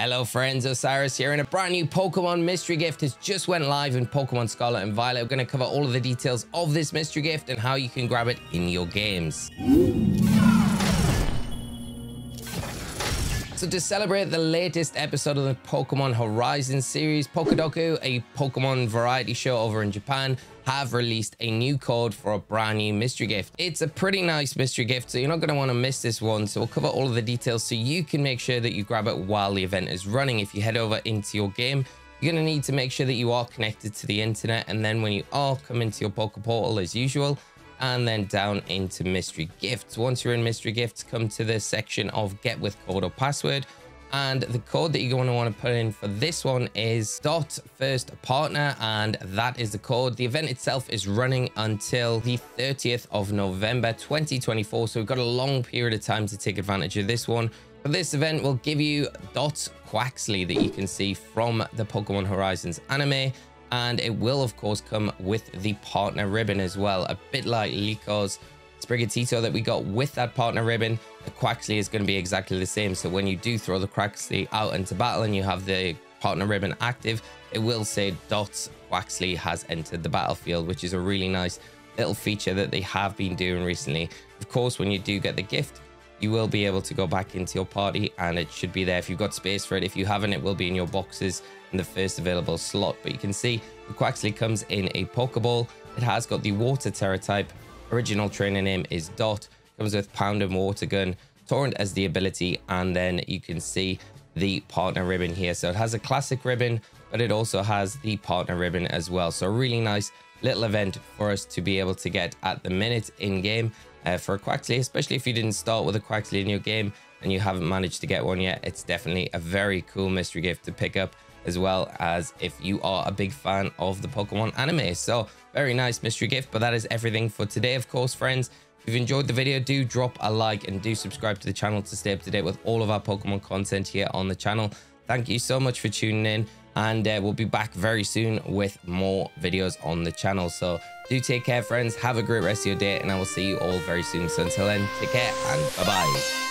Hello friends, Osirus here and a brand new Pokemon mystery gift has just went live in Pokemon Scarlet and Violet. We're going to cover all of the details of this mystery gift and how you can grab it in your games. So to celebrate the latest episode of the Pokemon Horizon series, Pokedoku, a Pokemon variety show over in Japan, have released a new code for a brand new mystery gift. It's a pretty nice mystery gift, so you're not going to want to miss this one. So we'll cover all of the details so you can make sure that you grab it while the event is running. If you head over into your game, you're going to need to make sure that you are connected to the internet. And then when you are, come into your Poke Portal as usual and then down into mystery gifts. Once you're in mystery gifts, come to the section of get with code or password. And the code that you're going to want to put in for this one is dot first partner. And that is the code. The event itself is running until the 30th of November, 2024. So we've got a long period of time to take advantage of this one. But this event will give you Dot Quaxly that you can see from the Pokemon Horizons anime and it will of course come with the partner ribbon as well. A bit like Liko Sprigatito that we got with that partner ribbon the Quaxly is going to be exactly the same. So when you do throw the Quaxly out into battle and you have the partner ribbon active it will say dots Quaxly has entered the battlefield which is a really nice little feature that they have been doing recently. Of course when you do get the gift you will be able to go back into your party and it should be there if you've got space for it. If you haven't it will be in your boxes in the first available slot. But you can see the Quaxly comes in a Pokeball. It has got the water Tera type original trainer name is Dot. Comes with Pound and Water Gun Torrent as the ability and then you can see the partner ribbon here. So it has a classic ribbon but it also has the partner ribbon as well. So really nice little event for us to be able to get at the minute in game uh, for a Quaxly, especially if you didn't start with a Quaxly in your game and you haven't managed to get one yet. It's definitely a very cool mystery gift to pick up as well as if you are a big fan of the Pokemon anime. So very nice mystery gift, but that is everything for today, of course, friends. If you've enjoyed the video, do drop a like and do subscribe to the channel to stay up to date with all of our Pokemon content here on the channel. Thank you so much for tuning in and uh, we'll be back very soon with more videos on the channel. So do take care, friends. Have a great rest of your day, and I will see you all very soon. So until then, take care and bye-bye.